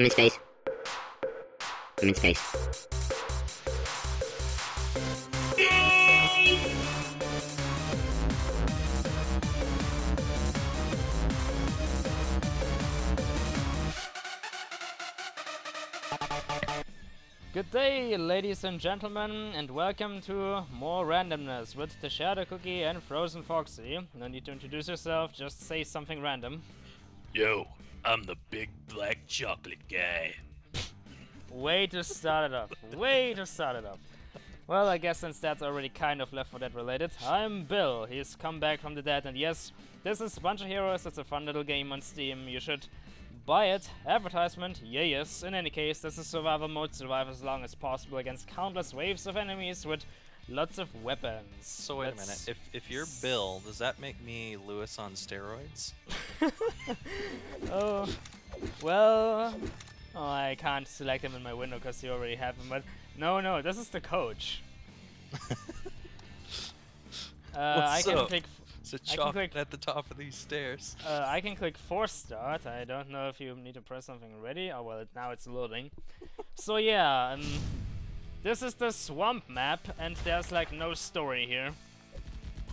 I'm in space. I'm in space. Good day, ladies and gentlemen, and welcome to more randomness with the Shadow Cookie and Frozen Foxy. No need to introduce yourself, just say something random. Yo, I'm the big black chocolate guy. Way to start it off. Way to start it off. Well, I guess since that's already kind of Left 4 Dead related, I'm Bill. He's come back from the dead, and yes, this is Bunch of Heroes. It's a fun little game on Steam. You should buy it. Advertisement, yeah, yes. In any case, this is survival mode. Survive as long as possible against countless waves of enemies with lots of weapons. So wait a minute. If if you're Bill, does that make me Louis on steroids? oh, well, oh, I can't select him in my window because you already have him. But no, no, this is the coach. uh, I can up? click. It's a chocolate at the top of these stairs. Uh, I can click force start. I don't know if you need to press something already. Oh well, it, now it's loading. so yeah, um, this is the swamp map, and there's like no story here.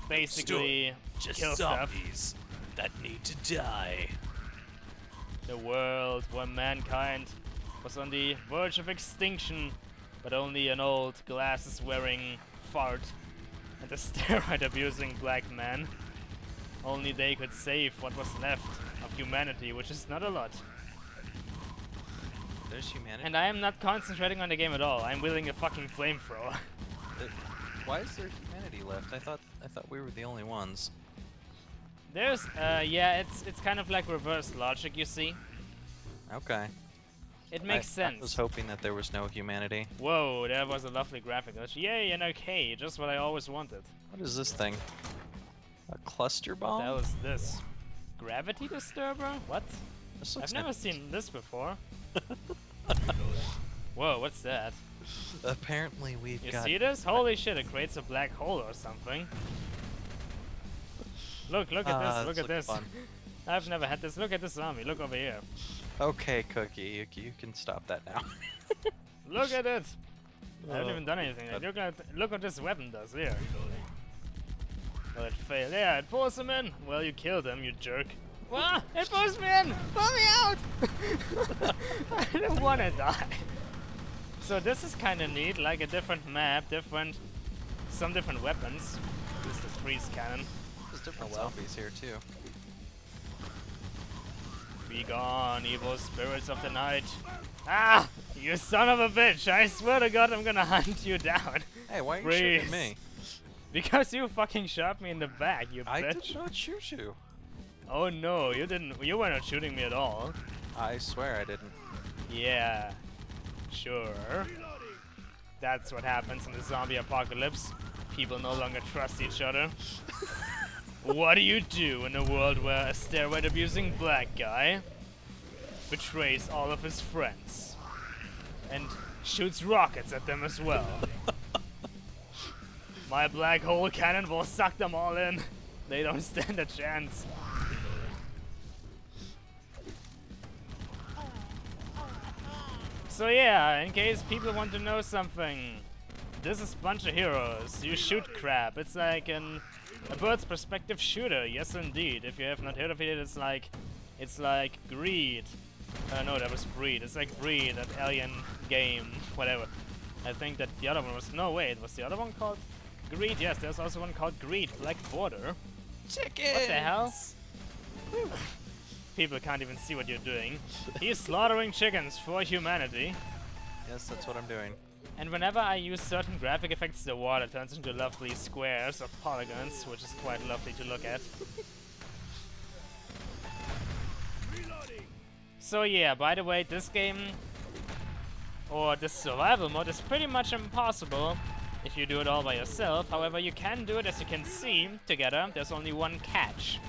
Basically, Just kill stuff. zombies that need to die. The world where mankind was on the verge of extinction, but only an old glasses-wearing fart and a steroid-abusing black man. Only they could save what was left of humanity, which is not a lot. There's humanity. And I am not concentrating on the game at all. I'm wielding a fucking flamethrower. Why is there humanity left? I thought I thought we were the only ones. There's, uh, yeah, it's it's kind of like reverse logic, you see. Okay. It makes I, sense. I was hoping that there was no humanity. Whoa, that was a lovely graphic. Yay, and okay, just what I always wanted. What is this thing? A cluster What the hell bomb? is this? Gravity disturber? What? I've never seen this before. Whoa, what's that? Apparently we've You got. see this? Holy shit, it creates a black hole or something. Look, look at Ah, this, look at this. fun. I've never had this. Look at this zombie, look over here. Okay, Cookie, you, you can stop that now. Look at it! I haven't Oh, even done anything. that- Look at look what this weapon does here. Well, it failed. Yeah, it pulls him in. Well, you killed him, you jerk. Ah, it pulls me in! Pull me out! I didn't want to die. So this is kind of neat, like a different map, different, some different weapons. This is the freeze cannon. There's different Oh, well. zombies here too. Be gone, evil spirits of the night. Ah! You son of a bitch! I swear to God, I'm gonna hunt you down. Hey, why are you shooting me? Because you fucking shot me in the back, you I bitch. did not shoot you. Oh no, you didn't. You were not shooting me at all. I swear I didn't. Yeah. Sure. That's what happens in the zombie apocalypse. People no longer trust each other. what do you do in a world where a steroid abusing black guy betrays all of his friends and shoots rockets at them as well? My black hole cannon will suck them all in. They don't stand a chance. So yeah, in case people want to know something, this is Bunch of Heroes. You shoot crap. It's like an a bird's perspective shooter. Yes, indeed. If you have not heard of it, it's like it's like Greed. Uh, no, that was Breed. It's like Breed, that alien game, whatever. I think that the other one was no wait, it was the other one called Greed? Yes, there's also one called Greed, Black Border. Chicken. What the hell? People can't even see what you're doing. He's slaughtering chickens for humanity. Yes, that's what I'm doing. And whenever I use certain graphic effects, the water turns into lovely squares of polygons, which is quite lovely to look at. So yeah, by the way, this game, or this survival mode, is pretty much impossible if you do it all by yourself. However, you can do it, as you can see, together. There's only one catch.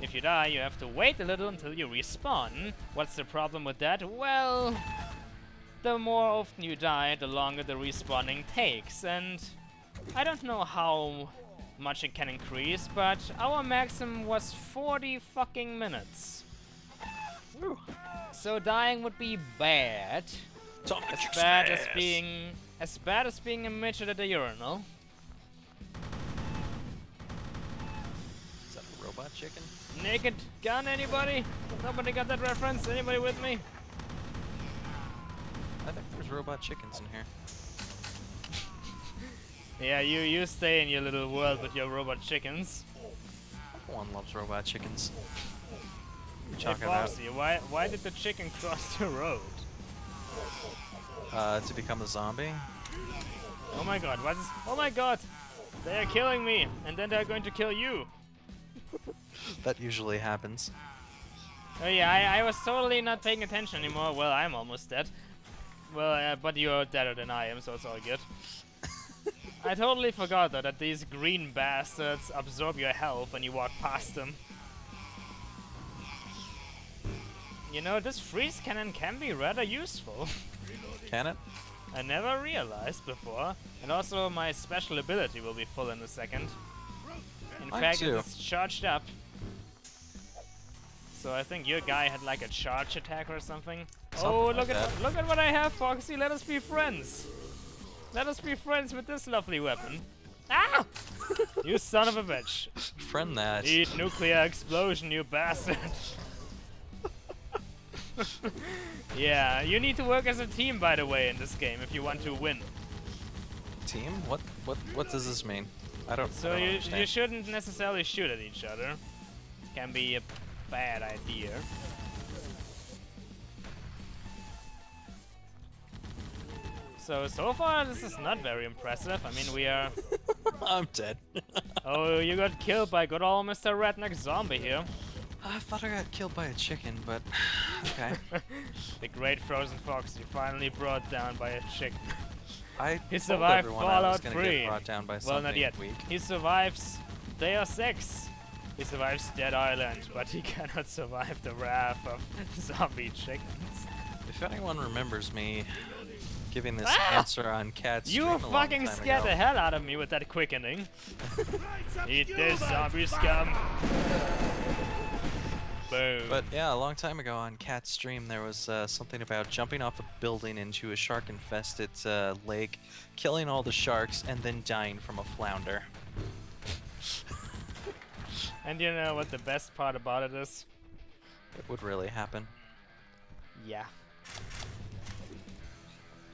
If you die, you have to wait a little until you respawn. What's the problem with that? Well, the more often you die, the longer the respawning takes. And I don't know how much it can increase, but our maximum was 40 fucking minutes. So dying would be bad. As bad as being as bad as being a midget at a urinal. Is that a robot chicken? Naked gun, anybody? Nobody got that reference? Anybody with me? I think there's robot chickens in here. Yeah, you you stay in your little world with your robot chickens. One loves robot chickens. What are you Hey about? Why why did the chicken cross the road? Uh, to become a zombie? Oh my god, what is Oh my god! They are killing me, and then they're going to kill you. That usually happens. Oh yeah, I, I was totally not paying attention anymore. Well, I'm almost dead. Well, uh, but you're deader than I am, so it's all good. I totally forgot though that these green bastards absorb your health when you walk past them. You know, this freeze cannon can be rather useful. Can it? I never realized before. And also my special ability will be full in a second. In Mine fact, too. it's charged up. So I think your guy had like a charge attack or something. Something oh, like look at that. look at what I have, Foxy. Let us be friends. Let us be friends with this lovely weapon. Ah! you son of a bitch. Friend that. Eat nuclear explosion, you bastard. yeah, you need to work as a team, by the way, in this game if you want to win. Team? What? What? What does this mean? I don't. So I don't you, understand. you shouldn't necessarily shoot at each other. Can be a bad idea. So, so far this is not very impressive. I mean, we are... I'm dead. Oh, you got killed by good old Mr. Redneck Zombie here. I thought I got killed by a chicken, but okay. the great frozen fox you finally brought down by a chick. I He survived I Fallout gonna 3. Get brought down by Well, not yet. weak. He survives Deus Ex. He survives Dead Island, but he cannot survive the wrath of zombie chickens. If anyone remembers me giving this Ah! answer on Cat's You stream a long fucking time scared ago, the hell out of me with that quickening. Eat this, zombie scum. Boom. But yeah, a long time ago on Cat's stream, there was uh, something about jumping off a building into a shark-infested uh, lake, killing all the sharks, and then dying from a flounder. And you know what the best part about it is? It would really happen. Yeah.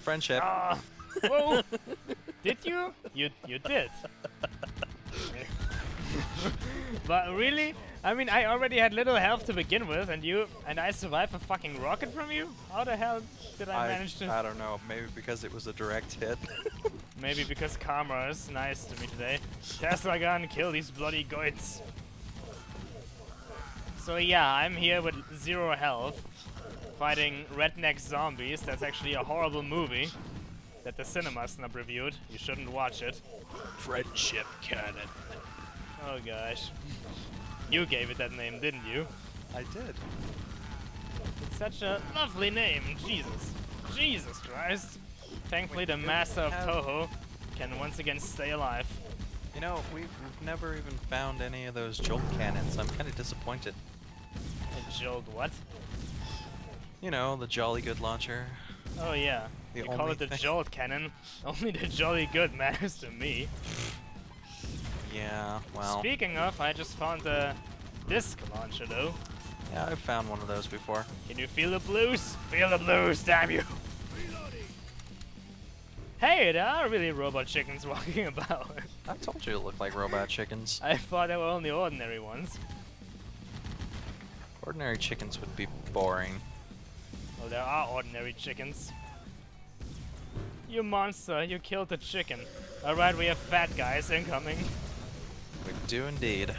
Friendship. Ah! Whoa! did you? You you did. but really? I mean, I already had little health to begin with, and you and I survived a fucking rocket from you. How the hell did I, manage to? I don't know. Maybe because it was a direct hit. Maybe because karma is nice to me today. Tesla gun, kill these bloody goits. So yeah, I'm here with zero health, fighting redneck zombies. That's actually a horrible movie that the Cinema Snob reviewed. You shouldn't watch it. Friendship cannon. Oh gosh. You gave it that name, didn't you? I did. It's such a lovely name, Jesus. Jesus Christ. Thankfully the master of have- Touhou can once again stay alive. You know, we've, we've never even found any of those jolt cannons. I'm kind of disappointed. Jolt what? You know, the Jolly Good launcher. Oh yeah. The you call it the thing- Jolt cannon. Only the jolly good matters to me. Yeah, well, Speaking of, I just found a disc launcher though. yeah, I've found one of those before. Can you feel the blues? Feel the blues, damn you! Hey, there are really robot chickens walking about. I told you it looked like robot chickens. I thought they were only ordinary ones. Ordinary chickens would be boring. Well, there are ordinary chickens. You monster, you killed the chicken. Alright, we have fat guys incoming. We do indeed.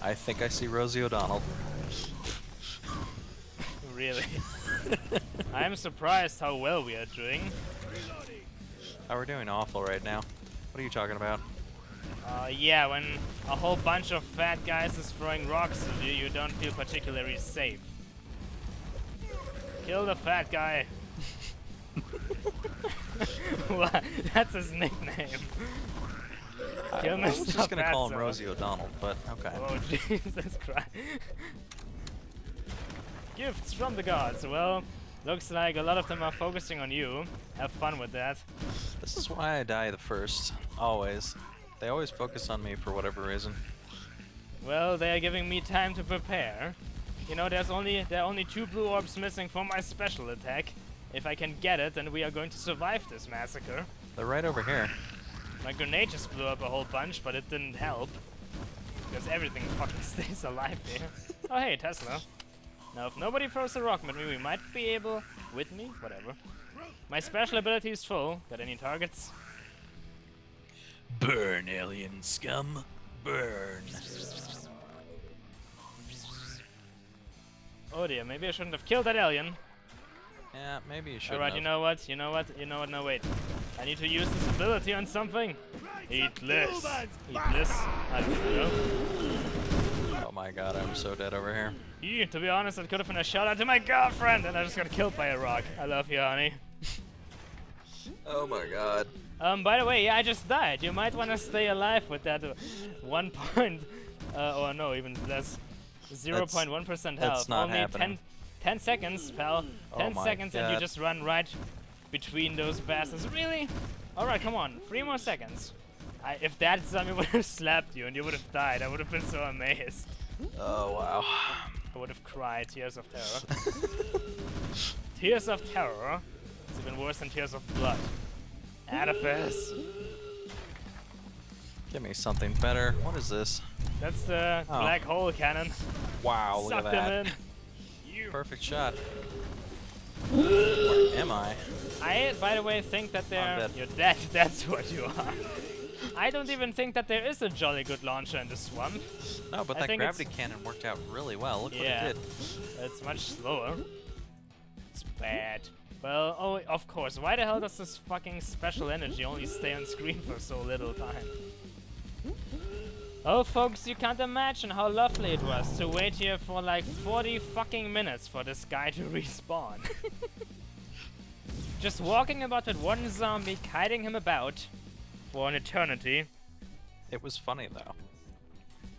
I think I see Rosie O'Donnell. Really. I'm surprised how well we are doing. Oh, we're doing awful right now. What are you talking about? Uh, yeah, when a whole bunch of fat guys is throwing rocks at you, you don't feel particularly safe. Kill the fat guy. That's his nickname. Kill I was Mr. just gonna call him. Rosie O'Donnell, but okay. Oh Jesus Christ! Gifts from the gods. Well, looks like a lot of them are focusing on you. Have fun with that. This is why I die the first. Always. They always focus on me for whatever reason. Well, they are giving me time to prepare. You know, there's only there are only two blue orbs missing for my special attack. If I can get it, then we are going to survive this massacre. They're right over here. My grenade just blew up a whole bunch, but it didn't help. Because everything fucking stays alive here. oh hey, Tesla. Now if nobody throws a rock at me, we might be able... With me? Whatever. My special ability is full. Got any targets? Burn, alien scum. Burn. Oh dear, maybe I shouldn't have killed that alien. Yeah, maybe you should. Alright, you know what? You know what? You know what? No, wait. I need to use this ability on something. Eat less. Eat less. I don't know. Oh my god, I'm so dead over here. Eee, to be honest, that could have been a shout out to my girlfriend, and I just got killed by a rock. I love you, honey. Oh my god. Um, by the way, yeah, I just died. You might want to stay alive with that uh, one point, uh, or no, even less, 0.1% health. that's not Only happening. 10, 10 seconds, pal. Oh 10 my seconds, and you just run right between those bastards. Really? Alright, come on. Three more seconds. I, if that zombie would have slapped you and you would have died, I would have been so amazed. Oh wow. I would have cried tears of terror. tears of terror? It's even worse than tears of blood. Edifice! Give me something better. What is this? That's the Oh. black hole cannon. Wow, look Suck at that. in. Perfect shot. Where am I? I, by the way, think that they're. dead. You're dead. That's what you are. I don't even think that there is a jolly good launcher in the swamp. No, but I that gravity cannon worked out really well. Look Yeah. what it did. It's much slower. It's bad. Well, oh, of course. Why the hell does this fucking special energy only stay on screen for so little time? Oh, folks, you can't imagine how lovely it was to wait here for like 40 fucking minutes for this guy to respawn. Just walking about with one zombie, kiting him about for an eternity. It was funny though.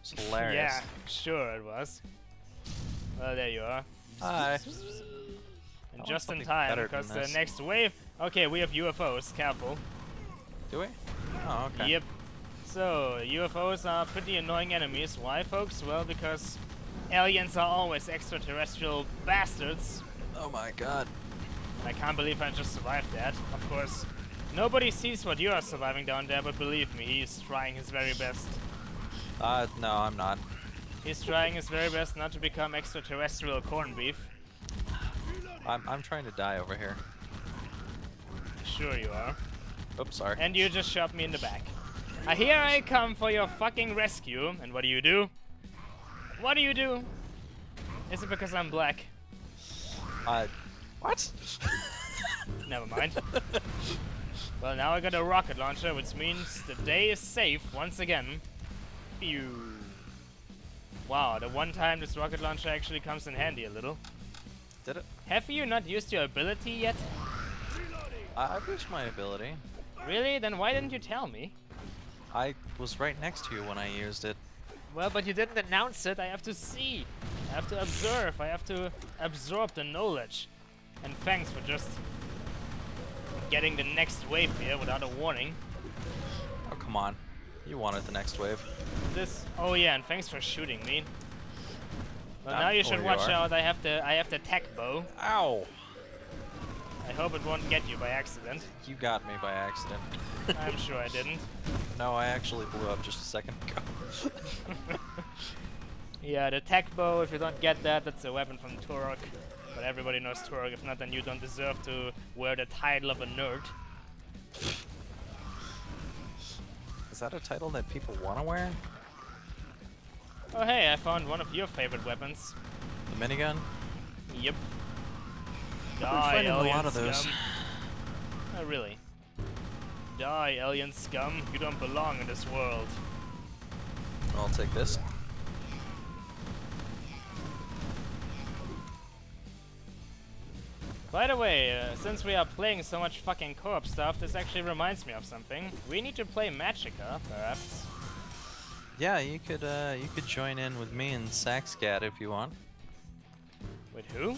It's hilarious. Yeah, sure it was. Well, there you are. Hi. And want just in time, because the next wave. Okay, we have UFOs. Careful. Do we? Oh, okay. Yep. So UFOs are pretty annoying enemies. Why, folks? Well, because aliens are always extraterrestrial bastards. Oh my god. I can't believe I just survived that. Of course, nobody sees what you are surviving down there, but believe me, he's trying his very best. Uh, no, I'm not. He's trying his very best not to become extraterrestrial corned beef. I'm, I'm trying to die over here. Sure you are. Oops, sorry. And you just shot me in the back. Uh, here I come for your fucking rescue. And what do you do? What do you do? Is it because I'm black? Uh, what? Never mind. well, now I got a rocket launcher, which means the day is safe once again. Pew. Wow, the one time this rocket launcher actually comes in handy a little. Did it? Have you not used your ability yet? I, I've used my ability. Really? Then why didn't you tell me? I was right next to you when I used it. Well, but you didn't announce it. I have to see. I have to observe. I have to absorb the knowledge. And thanks for just getting the next wave here without a warning. Oh, come on. You wanted the next wave. This. Oh yeah, and thanks for shooting me. Well, now you oh, should you watch out. I have the I have the tech bow. Ow! I hope it won't get you by accident. You got me by accident. I'm sure I didn't. No, I actually blew up just a second ago. Yeah, the tech bow. If you don't get that, that's a weapon from Turok. But everybody knows Turok. If not, then you don't deserve to wear the title of a nerd. Is that a title that people want to wear? Oh hey, I found one of your favorite weapons. The minigun? Yep. Die, finding a alien lot of those. scum. Oh, really? Die, alien scum. You don't belong in this world. I'll take this. By the way, uh, since we are playing so much fucking co-op stuff, this actually reminds me of something. We need to play Magicka, perhaps. Yeah, you could uh, you could join in with me and Saxcat if you want. Wait, who?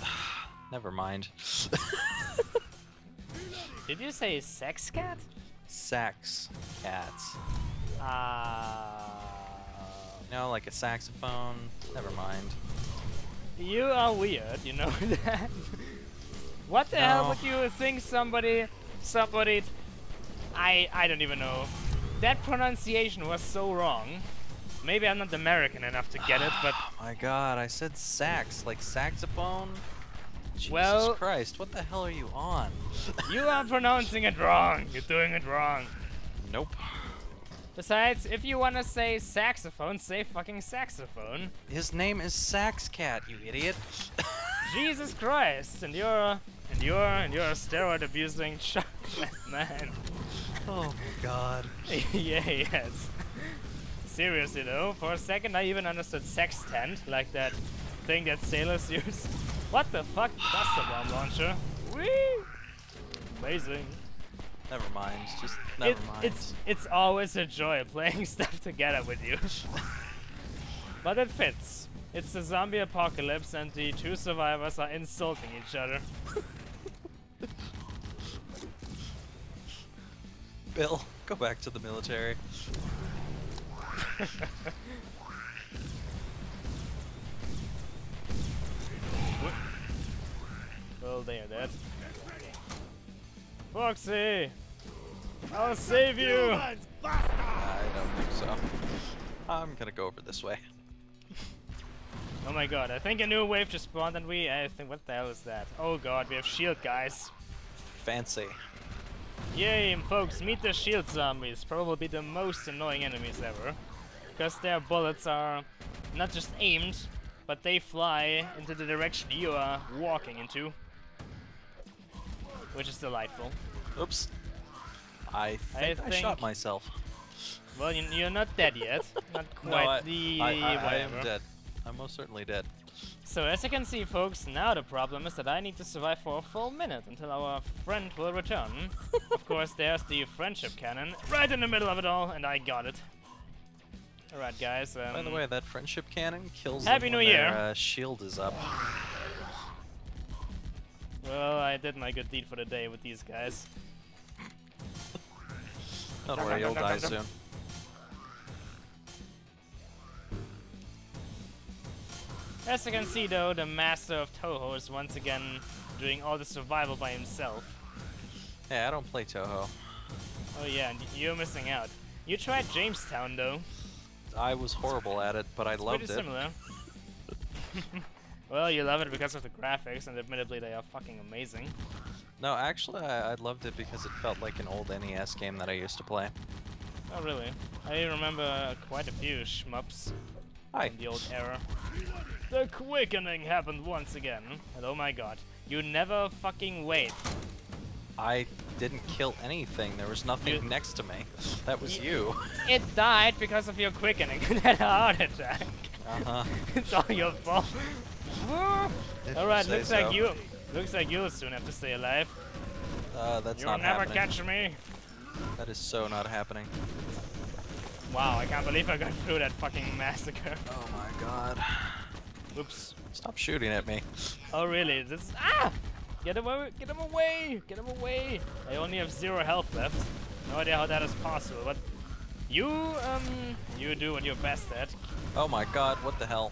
Never mind. Did you say sex cat? Sax cats. Ah. You know, like a saxophone. Never mind. You are weird, you know that? what the hell would you think somebody, somebody, I, I don't even know. That pronunciation was so wrong. Maybe I'm not American enough to get it, but Oh my god, I said sax, like saxophone? Jesus Well- Christ, what the hell are you on? you are pronouncing it wrong. You're doing it wrong. Nope. Besides, if you wanna say saxophone, say fucking saxophone. His name is Sax Cat, you idiot. Jesus Christ, and you're, and you're, and you're a steroid abusing chocolate man. Oh my god. yeah, yes. Seriously though, for a second I even understood sextant, like that thing that sailors use. What the fuck? Cluster bomb launcher. Whee! Amazing. Never mind, just never It- mind. It's it's always a joy playing stuff together with you. but it fits. It's the zombie apocalypse and the two survivors are insulting each other. Bill, go back to the military. Well, they are dead. Foxy! I'll save you! I don't think so. I'm gonna go over this way. Oh my god, I think a new wave just spawned and we, I think, what the hell is that? Oh god, we have shield guys. Fancy. Yay, folks, meet the shield zombies. Probably the most annoying enemies ever. Because their bullets are not just aimed, but they fly into the direction you are walking into. Which is delightful. Oops. I think I, think- shot myself. Well, you, you're not dead yet. Not quite no, I, the I, I, I am dead. I'm most certainly dead. So as you can see folks, now the problem is that I need to survive for a full minute until our friend will return. of course there's the friendship cannon right in the middle of it all and I got it. Alright guys, um, By the way, that friendship cannon kills Happy them New when Year. their uh, shield is up. well I did my good deed for the day with these guys. Don't worry, you'll die soon. As you can see though, the master of Touhou is once again doing all the survival by himself. Hey, I don't play Touhou. Oh yeah, and you're missing out. You tried Jamestown though. I was horrible at it, but I loved Pretty it. similar. well, you love it because of the graphics, and admittedly they are fucking amazing. No, actually, I, I loved it because it felt like an old NES game that I used to play. Oh really? I remember quite a few shmups Hi. from the old era. The quickening happened once again, and oh my god, you never fucking wait. I didn't kill anything. There was nothing You- next to me. That was you. It died because of your quickening. it had a heart attack. Uh-huh. it's all your fault. Alright, looks so. like you looks like you'll soon have to stay alive. Uh, that's You'll not never happening. catch me. That is so not happening. Wow, I can't believe I got through that fucking massacre. Oh my god. Oops. Stop shooting at me. Oh really? This ah! Get him away! Get him away! Get him away! I only have zero health left. No idea how that is possible, but you um you do what you're best at. Oh my god, what the hell?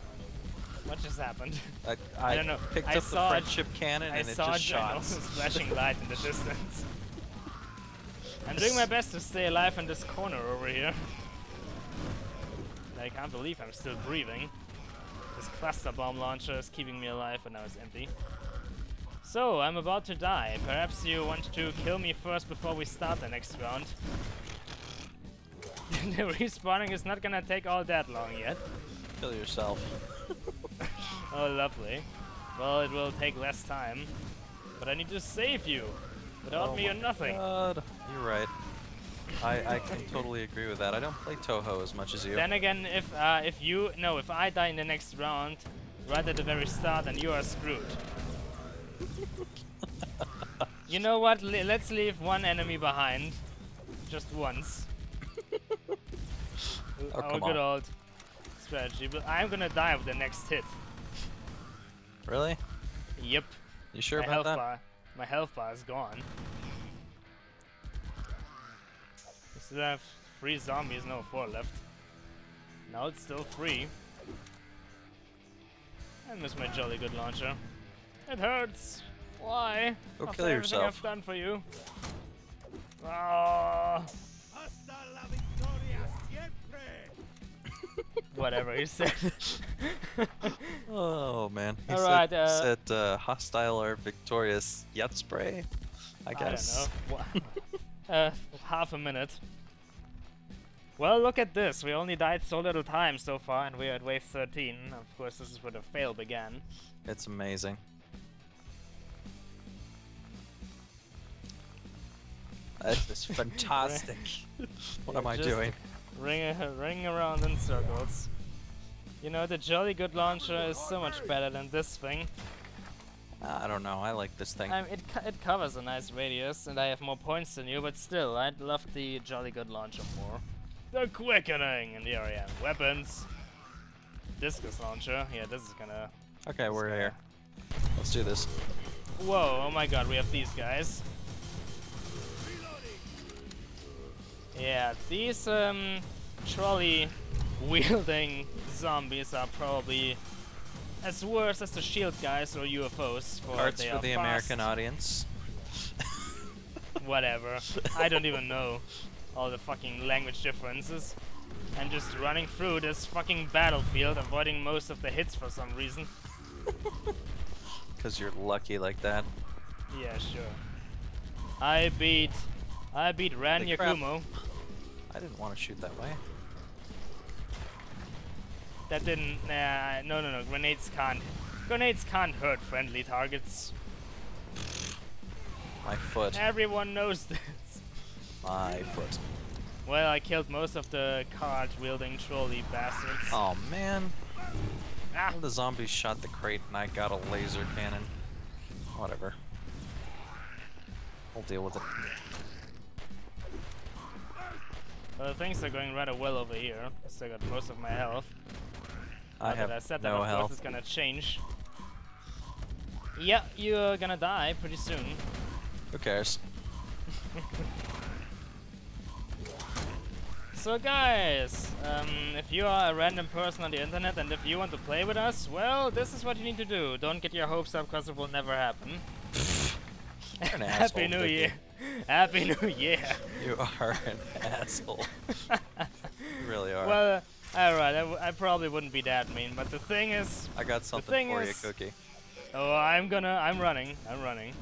What just happened? I, I, don't know. picked I up the friendship cannon I and it saw just a shot. flashing light in the distance. I'm doing my best to stay alive in this corner over here. I can't believe I'm still breathing. This cluster bomb launcher is keeping me alive and now it's empty. So, I'm about to die. Perhaps you want to kill me first before we start the next round. the respawning is not gonna take all that long yet. Kill yourself. Oh, lovely. Well, it will take less time. But I need to save you. Without Oh me, you're nothing. God, you're right. I, I can totally agree with that. I don't play Touhou as much as you. Then again, if uh, if you no, if I die in the next round, right at the very start, then you are screwed. you know what? Le let's leave one enemy behind, just once. Oh, Our good on. old strategy. But I'm gonna die with the next hit. Really? Yep. You sure my about health that? bar. My health bar is gone. Still have three zombies, no four left. Now it's still three. I miss my jolly good launcher. It hurts. Why? Go After kill yourself. I've done for you. Ah, whatever he said. Oh man. He said, uh, said uh, hostile or victorious yet spray. I guess. I don't know. Uh, half a minute. Well, look at this. We only died so little time so far, and we're at wave 13. Of course, this is where the fail began. It's amazing. That is fantastic. what am I doing? Ring, ring around in circles. You know, the Jolly Good launcher is so much better than this thing. I don't know. I like this thing. Um, it, it covers a nice radius, and I have more points than you, but still, I'd love the Jolly Good launcher more. The Quickening! And here I am. Weapons. Discus launcher. Yeah, this is gonna... okay, we're gonna- here. Let's do this. Whoa, oh my god, we have these guys. Yeah, these um, trolley wielding zombies are probably as worse as the shield guys or UFOs. For Cards they for are the fast, American audience. Whatever. I don't even know all the fucking language differences. I'm just running through this fucking battlefield, avoiding most of the hits for some reason. Because you're lucky like that. Yeah, sure. I beat I beat Ran. Yakumo. I didn't want to shoot that way. That didn't nah, no no no grenades can't grenades can't hurt friendly targets. My foot. Everyone knows this. My foot. Well I killed most of the card wielding trolley bastards. Oh man. Ah, The zombies shot the crate and I got a laser cannon. Whatever. We'll deal with it. well, things are going rather well over here. I still got most of my health. I that have I said that, no of course, health. it's gonna change. Yeah, you're gonna die pretty soon. Who cares? So guys, um, if you are a random person on the internet and if you want to play with us, well, this is what you need to do. Don't get your hopes up because it will never happen. Happy New Vicky. Year! Happy New Year! You are an asshole. you really are. well, alright, I probably wouldn't be that mean, but the thing is, I got something for is- you, Cookie. oh, I'm gonna, I'm running, I'm running.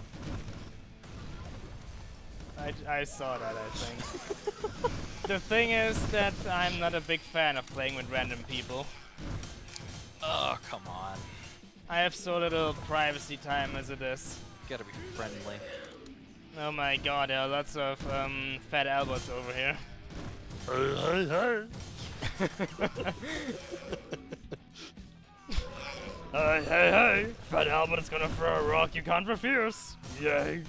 I, I saw that, I think. the thing is that I'm not a big fan of playing with random people. Oh, come on. I have so little privacy time as it is. You gotta be friendly. Oh my god, there are lots of um, fat Alberts over here. Hey, hey, hey. Hey, hey, hey! Fat Albert's gonna throw a rock you can't refuse! Yay.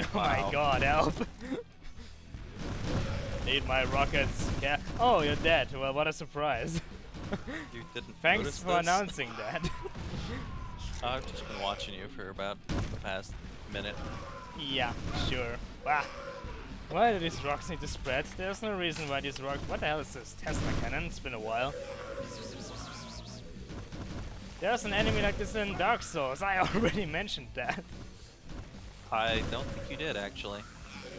Oh my god, Alp! Eat my rockets. Yeah. Oh, you're dead. Well, what a surprise. You didn't Thanks for this? announcing that. I've just been watching you for about the past minute. yeah, sure. Wow. Why do these rocks need to spread? There's no reason why these rocks. What the hell is this Tesla cannon? It's been a while. There's an enemy like this in Dark Souls. I already mentioned that. I don't think you did, actually.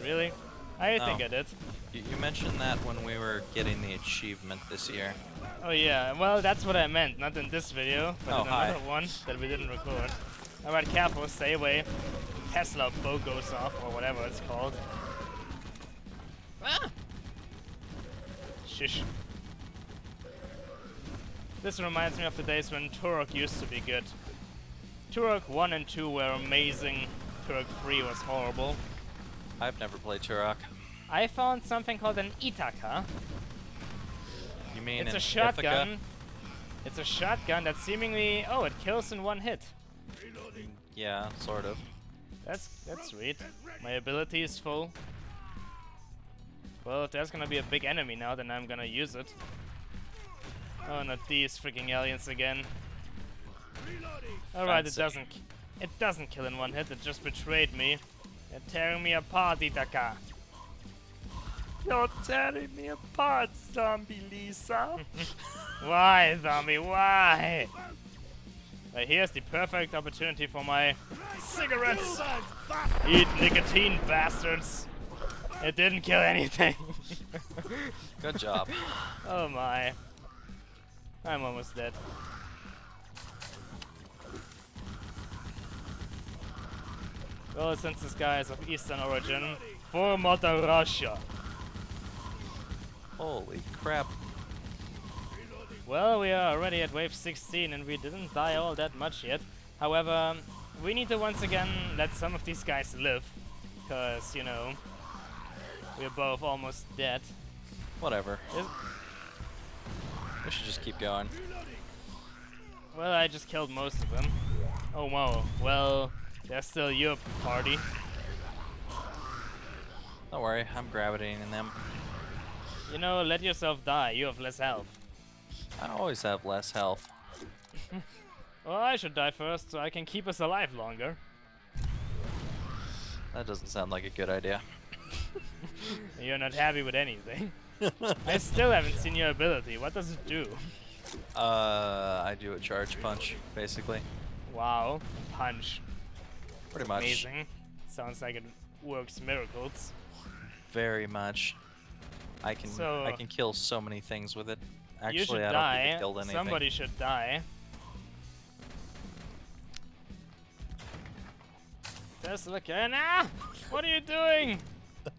Really? I think I did. You, you mentioned that when we were getting the achievement this year. Oh yeah, well that's what I meant, not in this video, but Oh, in hi. another one that we didn't record. Alright, careful, stay away. Tesla bow goes off, or whatever it's called. Ah! Shish. This reminds me of the days when Turok used to be good. Turok 1 and 2 were amazing, Turok 3 was horrible. I've never played Turok. I found something called an Itaka. You mean It's a Ithaca? shotgun. It's a shotgun that seemingly oh it kills in one hit. Yeah, sort of. That's that's sweet. My ability is full. Well, if there's gonna be a big enemy now, then I'm gonna use it. Oh, not these freaking aliens again. Alright, it doesn't. It doesn't kill in one hit. It just betrayed me. They're tearing me apart, Itaka. You're tearing me apart, zombie Lisa. Why, zombie? Why? But here's the perfect opportunity for my cigarettes. Eat nicotine, bastards. It didn't kill anything. Good job. oh my. I'm almost dead. Well, since this guy is of Eastern origin, for Mother Russia. Holy crap. Well, we are already at wave 16 and we didn't die all that much yet. However, we need to once again let some of these guys live. Because, you know, we're both almost dead. Whatever. Is- We should just keep going. well, I just killed most of them. Oh wow. Well, they're still your party. Don't worry, I'm gravitating them. You know, let yourself die. You have less health. I always have less health. Well, I should die first so I can keep us alive longer. That doesn't sound like a good idea. You're not happy with anything. I still haven't seen your ability. What does it do? Uh, I do a charge punch, basically. Wow. Punch. Pretty much. Amazing. Sounds like it works miracles. Very much. I can So- I can kill so many things with it. Actually, you should I don't die. think it killed anything. Somebody should die. Just look at ah! What are you doing?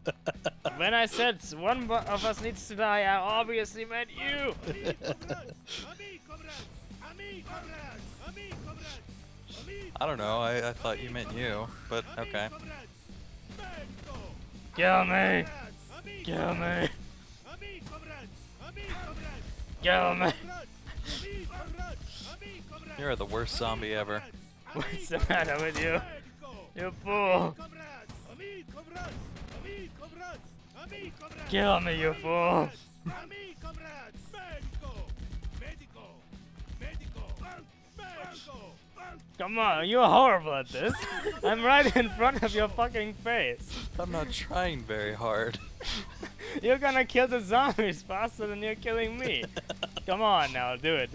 when I said one of us needs to die, I obviously meant you. I don't know. I, I thought you meant you, but okay. Kill me! Kill me! Kill me! You're the worst zombie ever. What's the matter with you? You fool! Kill me, you fool! Come on, you're horrible at this. I'm right in front of your fucking face. I'm not trying very hard. You're gonna kill the zombies faster than you're killing me. Come on now, do it.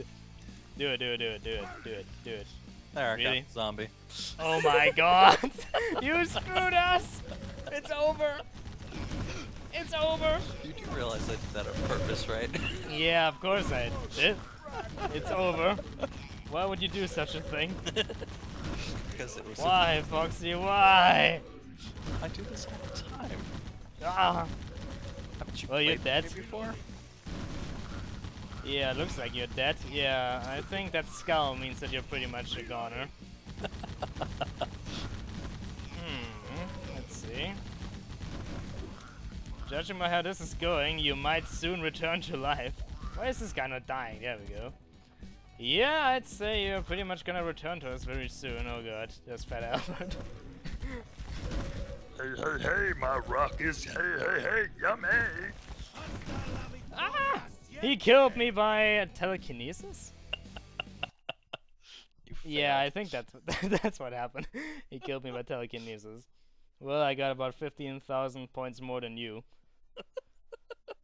Do it, do it, do it, do it, do it, do it. There, I Really? got zombie. Oh my god! you screwed us! It's over! It's over! You do realize I did that on purpose, right? Yeah, of course I did. It's over. Why would you do such a thing? because it was. Why, Foxy, why? I do this all the time. Ah. Haven't you Well, you're dead. before? Yeah, looks like you're dead. Yeah, I think that skull means that you're pretty much a goner. hmm, let's see. Judging by how this is going, you might soon return to life. Why is this guy not dying? There we go. Yeah, I'd say you're pretty much gonna return to us very soon. Oh god, there's Fat Albert. Hey, hey, hey, my rock is hey, hey, hey, yummy. ah! He killed me by telekinesis? Yeah, I think that's that's what happened. he killed me by telekinesis. Well, I got about 15,000 points more than you.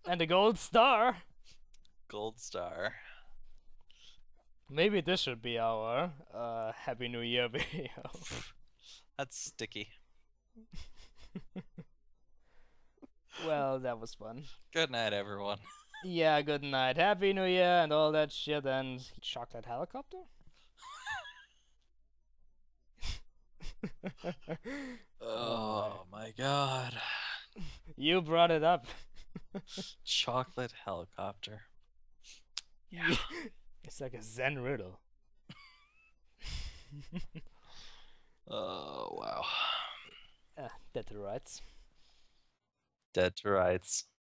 and a gold star! Gold star. Maybe this should be our uh, Happy New Year video. That's sticky. well, that was fun. Good night, everyone. Yeah, good night. Happy New Year and all that shit and chocolate helicopter? Oh my god. you brought it up. Chocolate helicopter. Yeah. It's like a Zen riddle. Oh wow. Uh, to rights. Dead to rights.